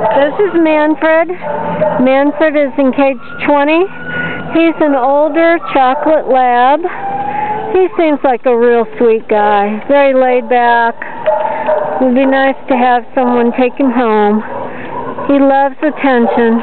This is Manfred. Manfred is in cage 20. He's an older chocolate lab. He seems like a real sweet guy. Very laid back. It would be nice to have someone take him home. He loves attention.